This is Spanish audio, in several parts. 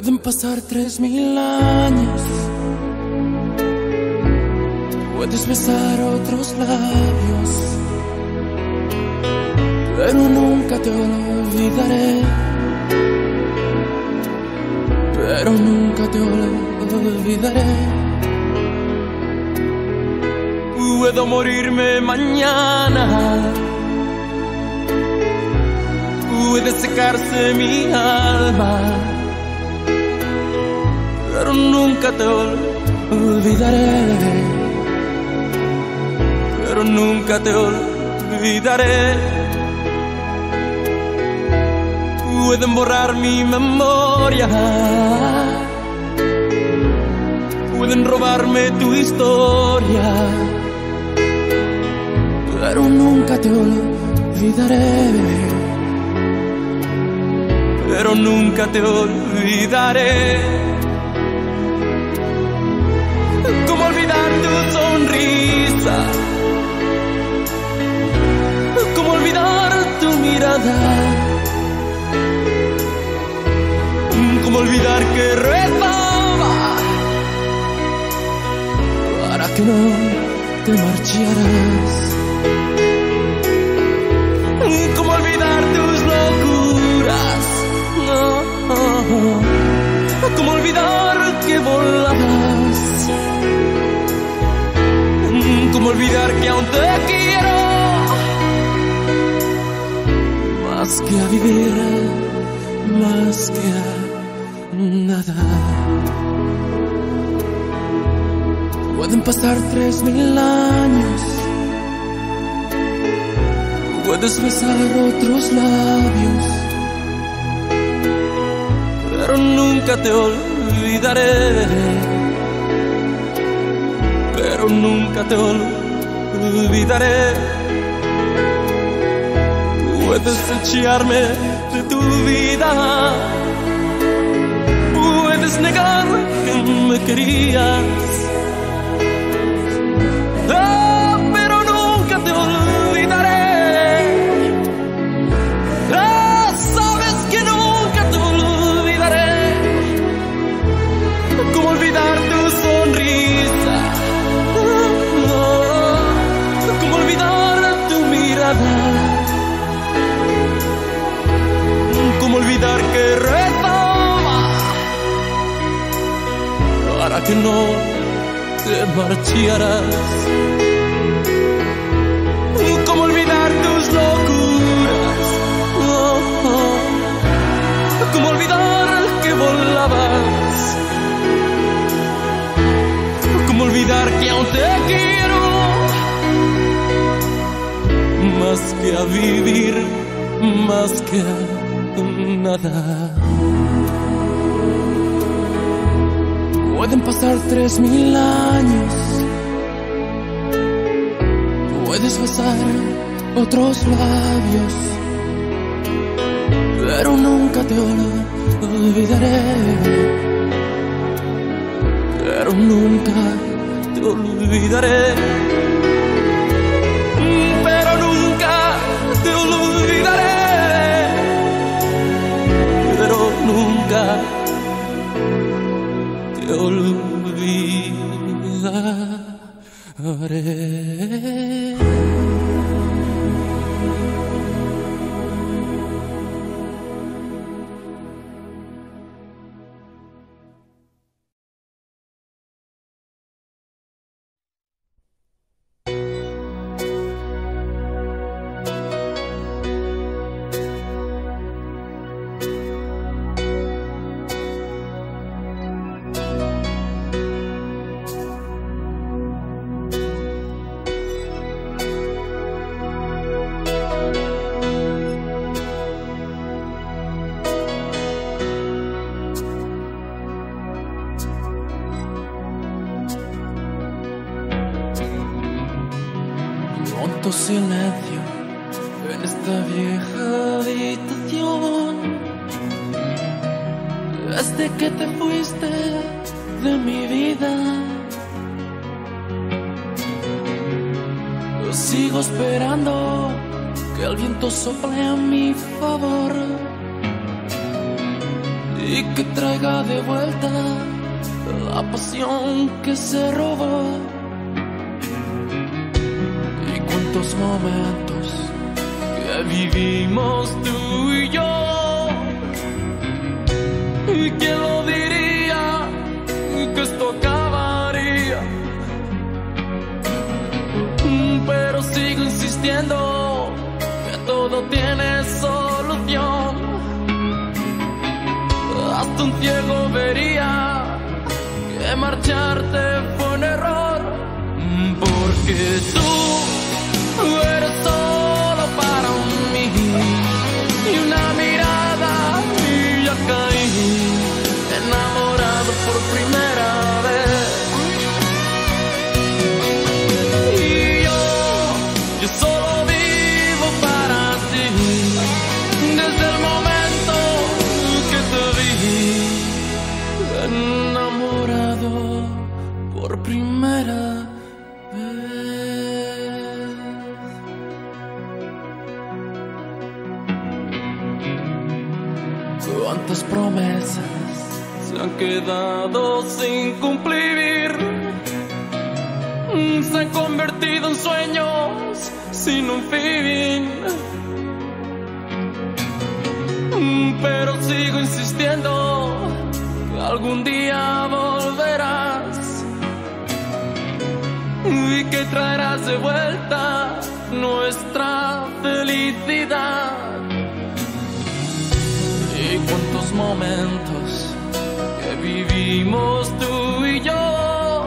Pueden pasar tres mil años. Puedes besar otros labios. Pero nunca te olvidaré. Pero nunca te olvidaré. Puedo morirme mañana. Puede secarse mi alma pero nunca te olvidaré. Pero nunca te olvidaré. Pueden borrar mi memoria. Pueden robarme tu historia. Pero nunca te olvidaré. Pero nunca te olvidaré. Mirada? ¿Cómo olvidar que rezaba para que no te marcharas? ¿Cómo olvidar tus locuras? ¿Cómo olvidar que volabas? ¿Cómo olvidar que aún te quiero? Más que a vivir, más que a nada. Pueden pasar tres mil años. Puedes besar otros labios. Pero nunca te olvidaré pero nunca te olvidaré. Puedes echarme de tu vida, puedes negar que me querías. No te marcharas? ¿Cómo olvidar tus locuras? ¿Cómo olvidar que volabas? ¿Cómo olvidar que aún te quiero? Más que a vivir, más que a nada. Pueden pasar tres mil años. Puedes besar otros labios. Pero nunca te olvidaré. Pero nunca te olvidaré. Pero nunca te olvidaré. Pero nunca olvidaré. Silencio en esta vieja habitación. Desde que te fuiste de mi vida, sigo esperando que el viento sople a mi favor. y que traiga de vuelta la pasión que se robó. Momentos que vivimos tú y yo. ¿Y quién lo diría que esto acabaría? Pero sigo insistiendo que todo tiene solución. Hasta un ciego vería que marcharte fue un error. Porque tú cumplir. Se han convertido en sueños sin un fin. Pero sigo insistiendo algún día volverás y que traerás de vuelta nuestra felicidad. Y cuántos momentos vivimos tú y yo.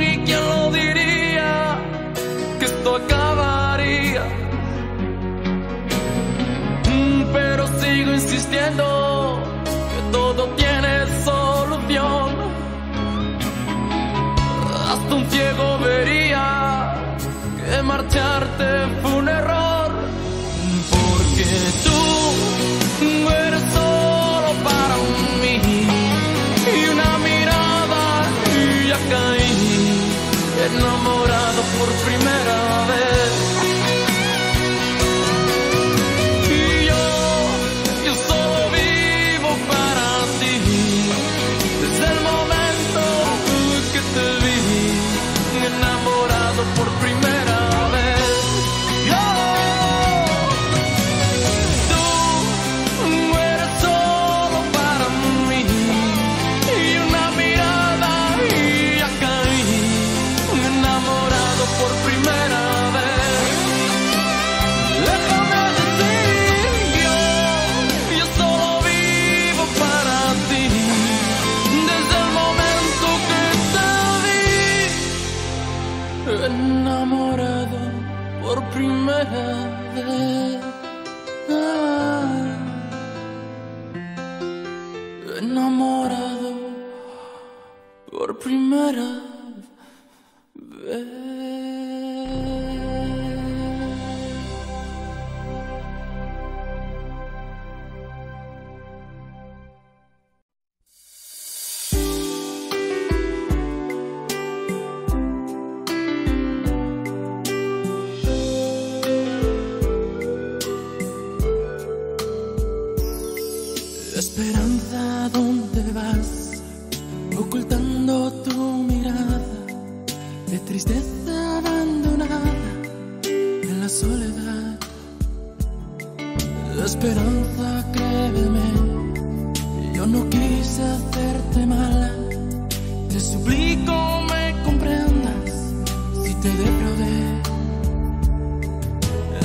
¿Y quién lo diría que esto acabaría? Pero sigo insistiendo que todo tiene solución. Hasta un ciego vería que marcharte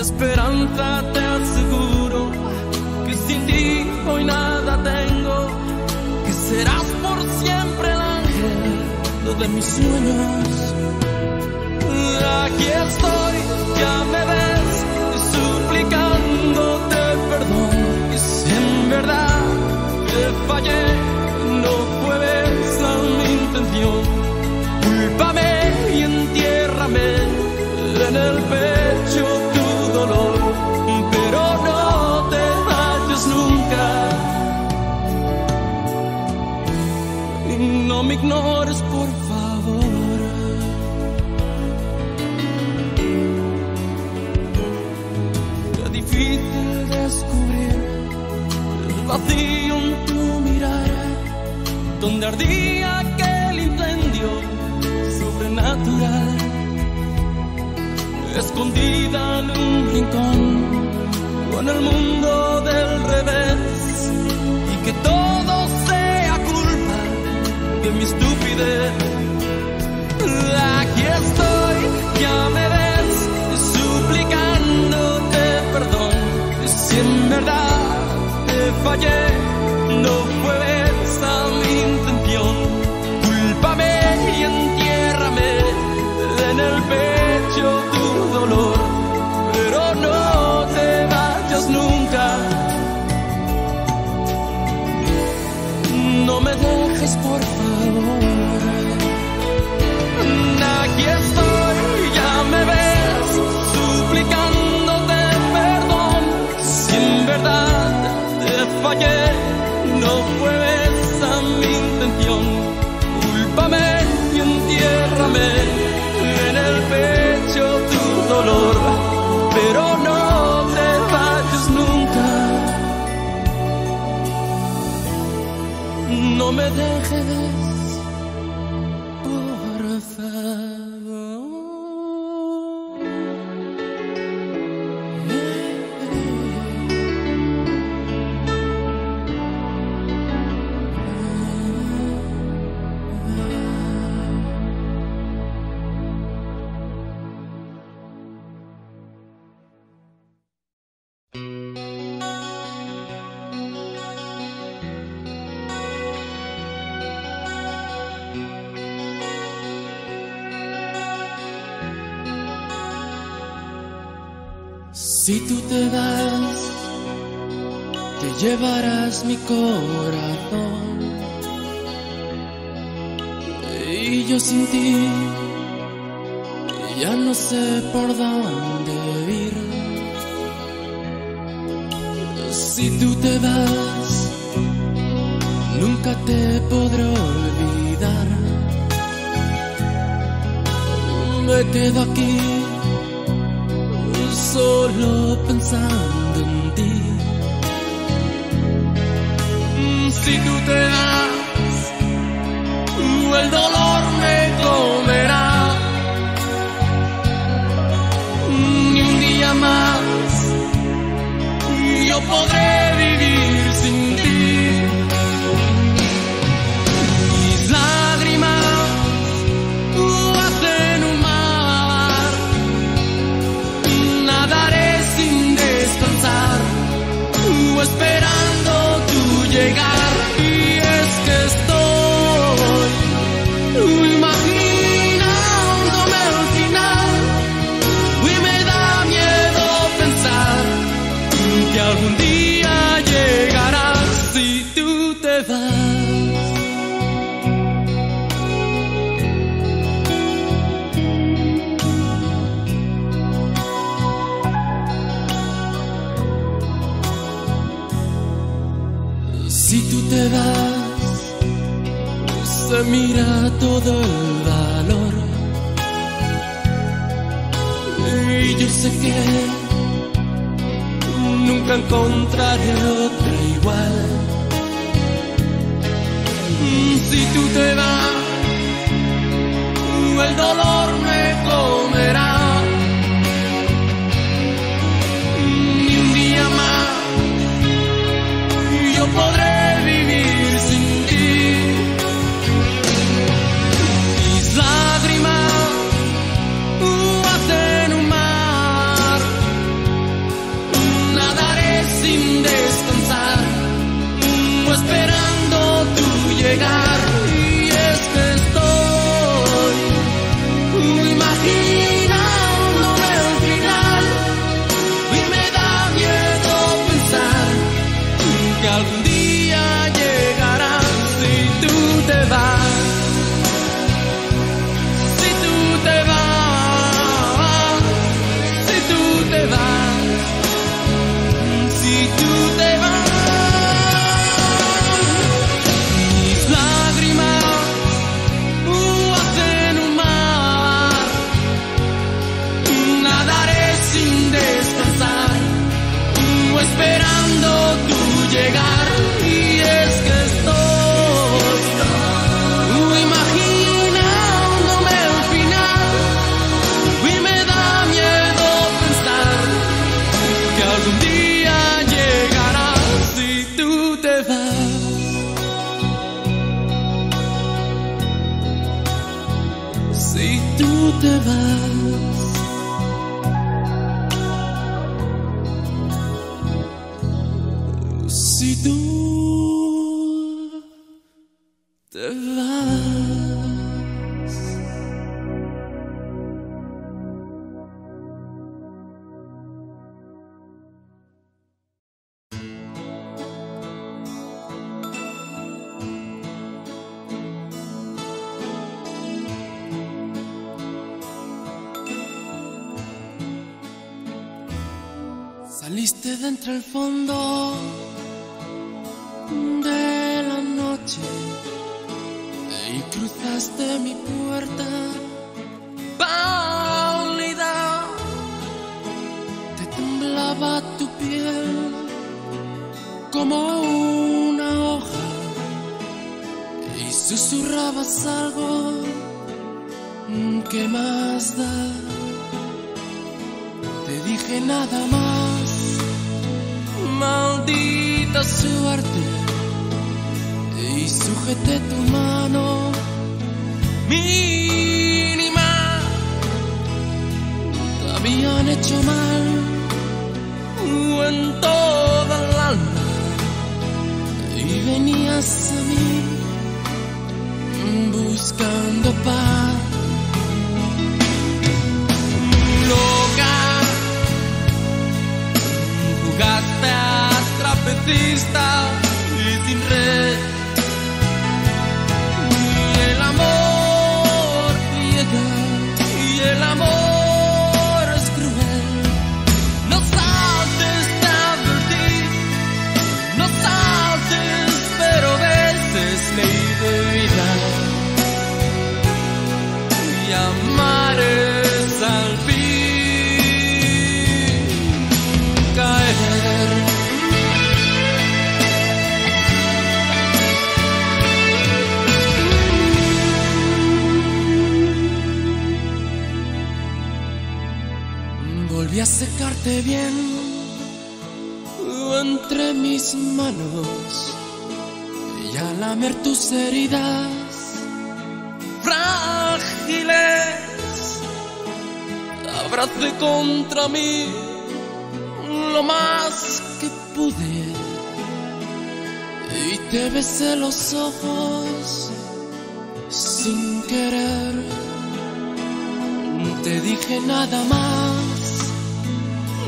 Esperanza, te aseguro que sin ti hoy nada tengo, que serás por siempre el ángel de mis sueños. Aquí estoy, ya me ves, suplicándote perdón. Y si en verdad te fallé, no fue esa mi intención. Cúlpame y entiérrame en el pecho ignores, por favor. Qué difícil descubrir vacío en tu mirar, donde ardía aquel incendio sobrenatural, escondida en un rincón, con el mundo del revés, y que todo culpa de mi estupidez. No Si tú te vas, te llevarás mi corazón. Y yo sin ti, ya no sé por dónde ir. Si tú te vas, nunca te podré olvidar. Me quedo aquí solo pensando en ti. Mm, Si tú te vas, el dolor me comerá. Mm, Ni un día más yo podré Entre el fondo de la noche y cruzaste mi puerta pálida. Te temblaba tu piel como una hoja y susurrabas algo que más da. Te dije nada más, maldita suerte, y sujeté tu mano mínima. Te habían hecho mal en toda el alma y venías a mí buscando paz. Loca, jugaste a trapecista y sin red. Y secarte bien entre mis manos y a lamer tus heridas frágiles. Abracé contra mí lo más que pude y te besé los ojos sin querer. Te dije nada más,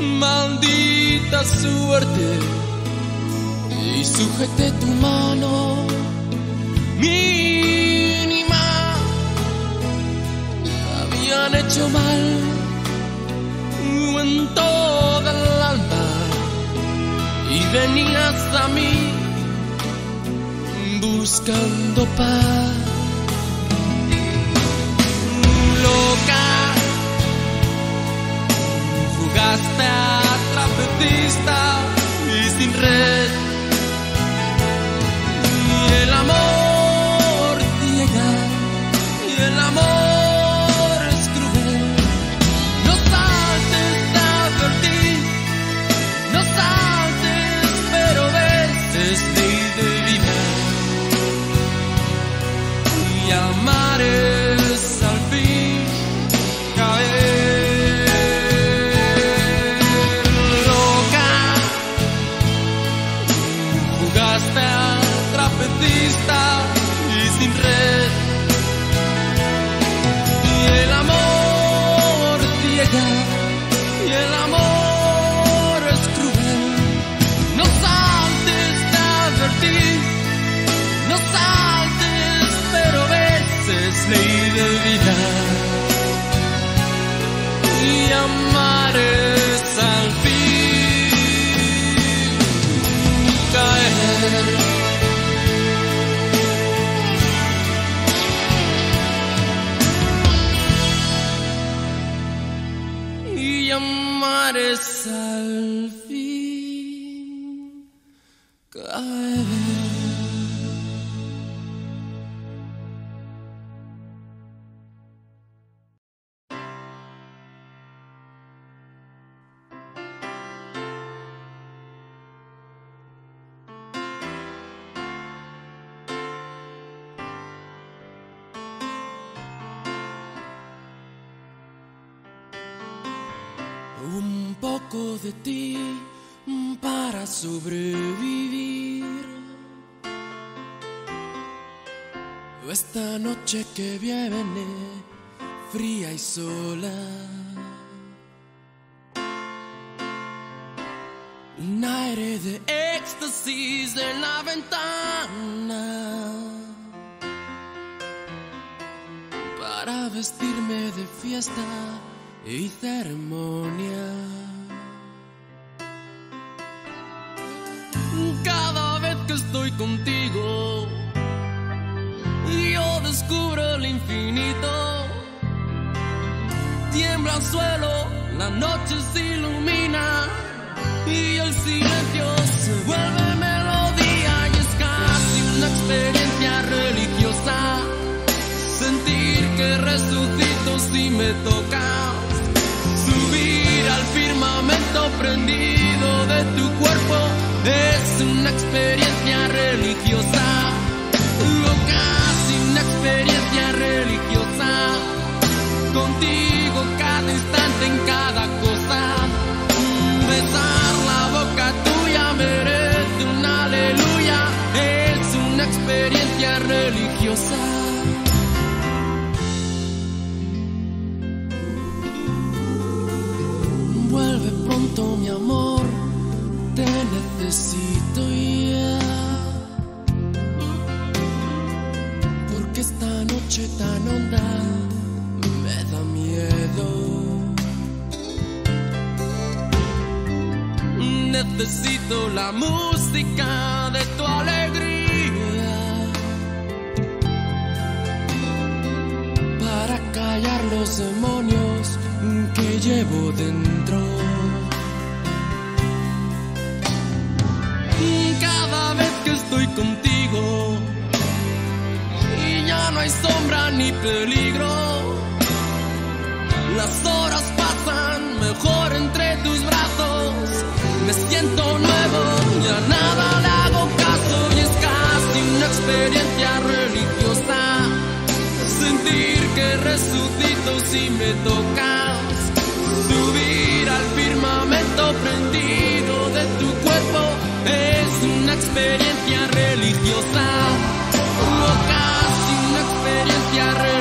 maldita suerte, y sujeté tu mano mínima. Habían hecho mal en toda el alma y venías a mí buscando paz. Jugaste y amar es al fin caer. Para sobrevivir. Esta noche que viene fría y sola. Un aire de éxtasis en la ventana. Para vestirme de fiesta y ceremonia. Contigo, yo descubro el infinito. Tiembla el suelo, la noche se ilumina y el silencio se vuelve melodía y es casi una experiencia religiosa. Sentir que resucito si me tocas, subir al firmamento prendido de tu cuerpo es una experiencia religiosa. Casi una experiencia religiosa. Contigo cada instante en cada cosa. Besar la boca tuya merece un aleluya. Es una experiencia religiosa. Vuelve pronto mi amor, necesito ya. Porque esta noche tan honda me da miedo. Necesito la música de tu alegría para callar los demonios que llevo dentro. Contigo. Y ya no hay sombra ni peligro, las horas pasan mejor entre tus brazos. Me siento nuevo, ya nada le hago caso. Y es casi una experiencia religiosa. Sentir que resucito si me tocas, subir al firmamento prendido de tu cuerpo. Es una experiencia religiosa. O casi una experiencia religiosa.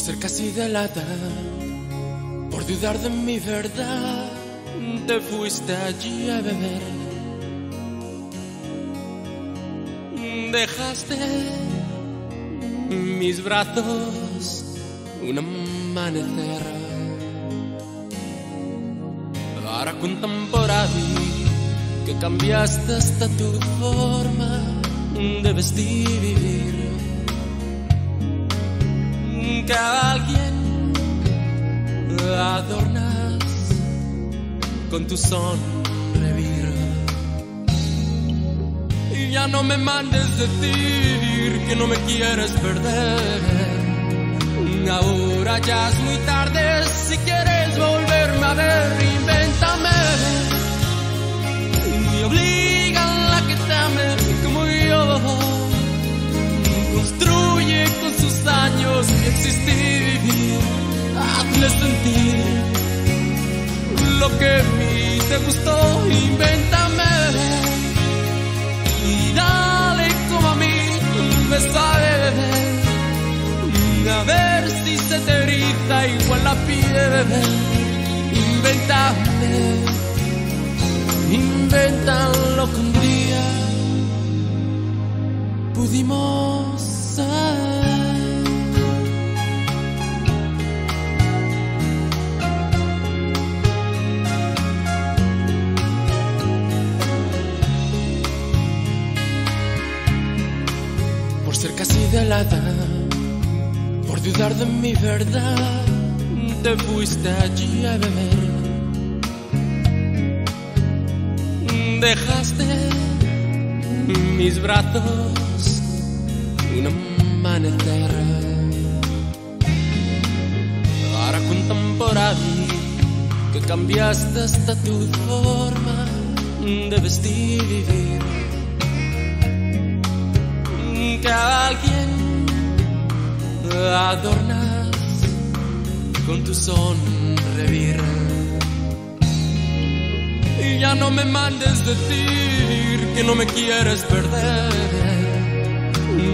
Ser casi de la por dudar de mi verdad, te fuiste allí a beber. Dejaste mis brazos un amanecer. Ahora cuentan por ahí que cambiaste hasta tu forma de vestir y vivir. Que alguien adornas con tu sonrevir. Y ya no me mandes decir que no me quieres perder. Ahora ya es muy tarde, si quieres volverme a ver, invéntame. Y obliga a la que te ame como yo. Construye con sus años mi existir hazle sentir lo que a mí te gustó, invéntame y dale como a mí me sabe a ver si se te grita igual la piel, invéntame, inventa lo que un día pudimos por dudar de mi verdad, te fuiste allí a beber. Dejaste mis brazos un amanecer. Por ahí que cambiaste hasta tu forma de vestir y vivir. Que alguien adornas con tu sonrevir. Y ya no me mandes decir que no me quieres perder.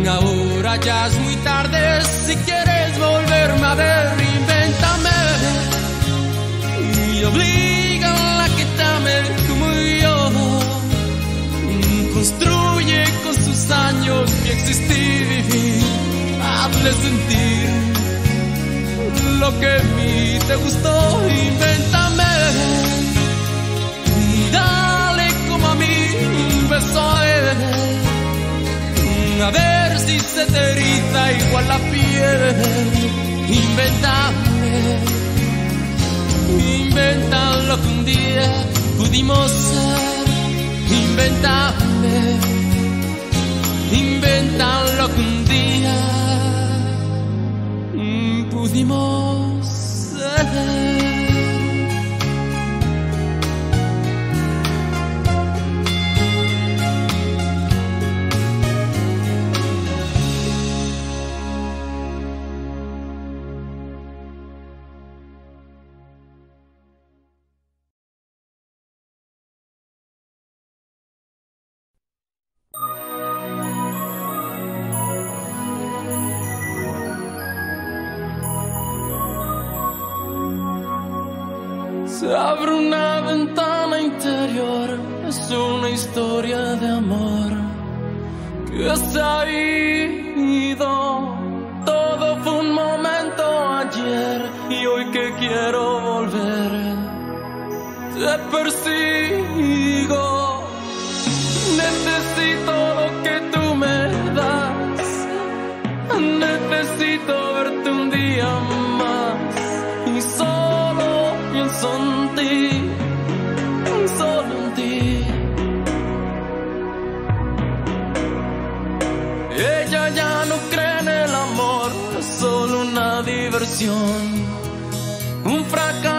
Ahora ya es muy tarde, si quieres volverme a ver, invéntame. Y obliga a que te ame como yo. Construye con sus años mi existir sentir lo que a mí te gustó, invéntame y dale como a mí un beso a ver si se te eriza igual la piel, invéntame, inventa lo que un día pudimos ser, invéntame, inventa lo que un día pudimos Se abre una ventana interior, es una historia de amor que se ha ido. Todo fue un momento ayer y hoy que quiero volver, te persigo. Un fracaso.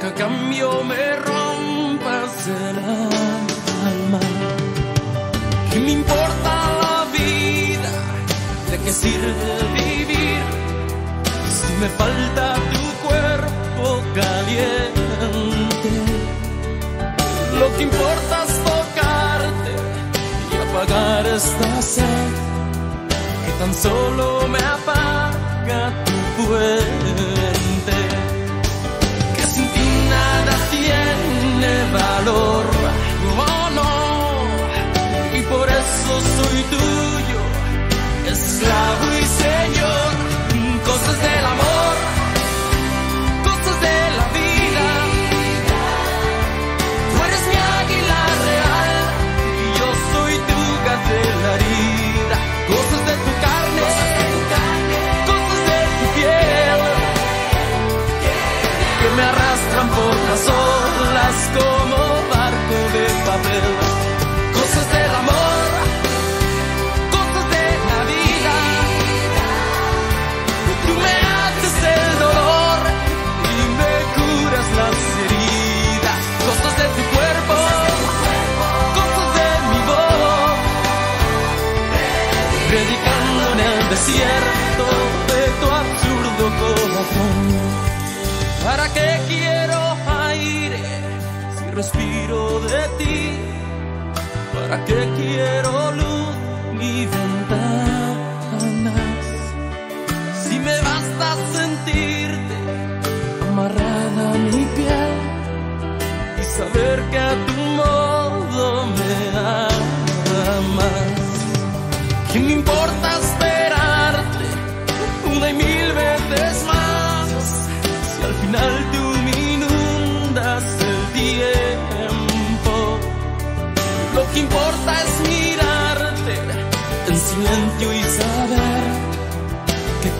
nunca cambió. Me calor. Oh y por eso soy tú. ¿Para qué quiero aire si respiro de ti? ¿Para qué quiero luz ni ventanas si me bastas?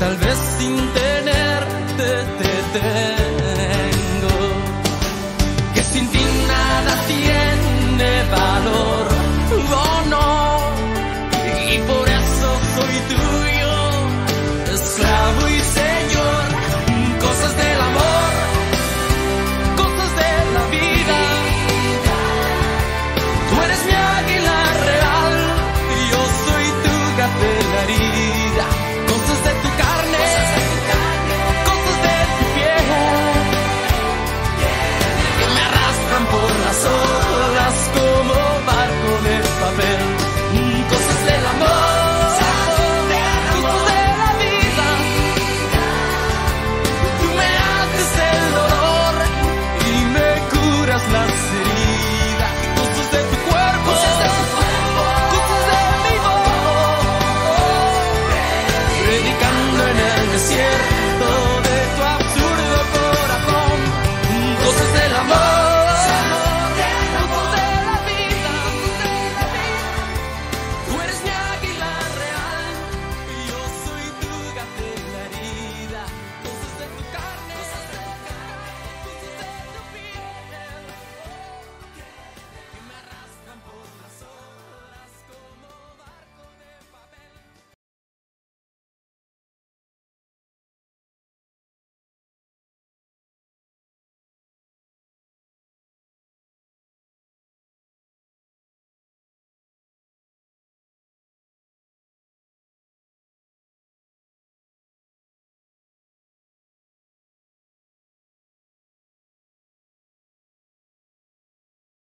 tal vez sin